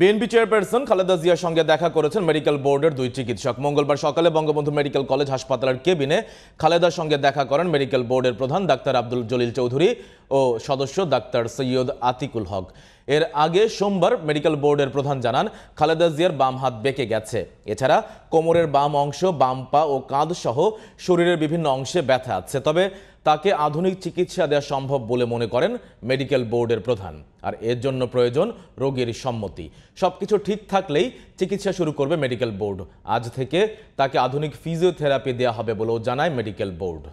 BNP chairperson Khaleda জিয়ার সঙ্গে দেখা করেছেন মেডিকেল বোর্ডের দুই চিকিৎসক। মঙ্গলবার সকালে বঙ্গবন্ধু মেডিকেল কলেজ হাসপাতালের কেবিনে খালেদার সঙ্গে দেখা করেন মেডিকেল বোর্ডের প্রধান ডাক্তার আব্দুল জলিল চৌধুরী। ও সদস্য ডাক্তার সৈয়দ আতিকুল হক। এর আগে সোমবার মেডিকেল বোর্ডের প্রধান জানান, খালেদা জিয়ার বাম হাত বেঁকে গেছে। এছাড়া কোমরের বাম অংশ, বাম পা ও কাঁধ সহ শরীরের বিভিন্ন অংশে ব্যথা আছে। তবে তাকে আধুনিক চিকিৎসা দেওয়া সম্ভব বলে মনে করেন মেডিকেল বোর্ডের প্রধান। আর এর জন্য প্রয়োজন রোগীর সম্মতি। সবকিছু ঠিক থাকলেই চিকিৎসা শুরু করবে মেডিকেল বোর্ড। আজ থেকে তাকে আধুনিক ফিজিওথেরাপি দেওয়া হবে বলেও জানায় মেডিকেল বোর্ড।